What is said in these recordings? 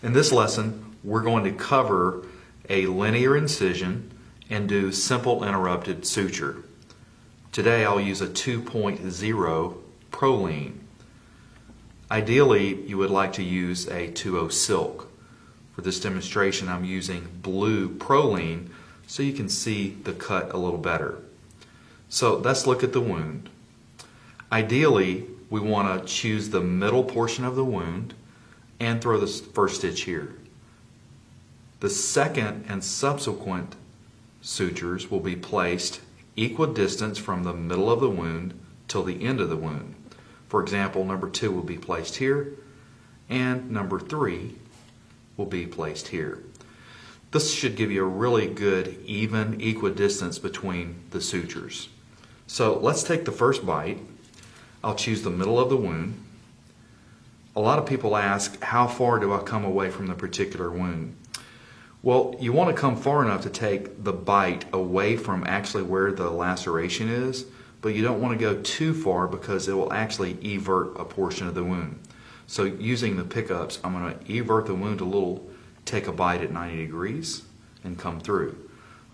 In this lesson, we're going to cover a linear incision and do simple interrupted suture. Today I'll use a 2.0 Prolene. Ideally, you would like to use a 2.0 Silk. For this demonstration, I'm using blue Prolene so you can see the cut a little better. So let's look at the wound. Ideally, we want to choose the middle portion of the wound and throw the first stitch here. The second and subsequent sutures will be placed equidistant from the middle of the wound till the end of the wound. For example, number two will be placed here, and number three will be placed here. This should give you a really good even equidistance between the sutures. So let's take the first bite. I'll choose the middle of the wound. A lot of people ask, how far do I come away from the particular wound? Well, you want to come far enough to take the bite away from actually where the laceration is, but you don't want to go too far because it will actually evert a portion of the wound. So using the pickups, I'm going to evert the wound a little, take a bite at 90 degrees, and come through.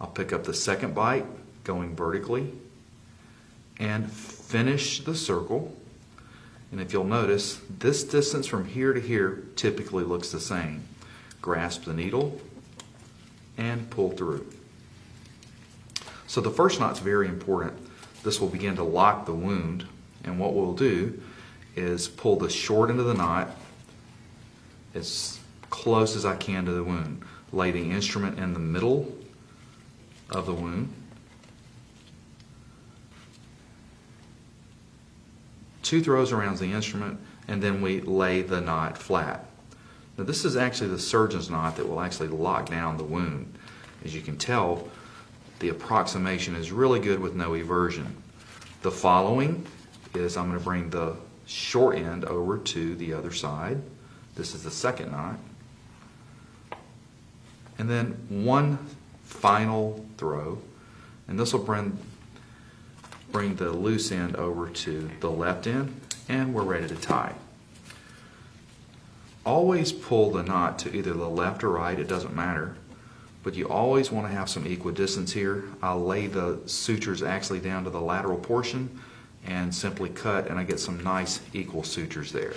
I'll pick up the second bite, going vertically, and finish the circle. And if you'll notice, this distance from here to here typically looks the same. Grasp the needle and pull through. So the first knot's very important. This will begin to lock the wound. And what we'll do is pull the short end of the knot as close as I can to the wound. Lay the instrument in the middle of the wound two throws around the instrument, and then we lay the knot flat. Now this is actually the surgeon's knot that will actually lock down the wound. As you can tell, the approximation is really good with no eversion. The following is I'm going to bring the short end over to the other side. This is the second knot. And then one final throw, and this will bring bring the loose end over to the left end and we're ready to tie. Always pull the knot to either the left or right, it doesn't matter, but you always want to have some equidistance here. I'll lay the sutures actually down to the lateral portion and simply cut and I get some nice equal sutures there.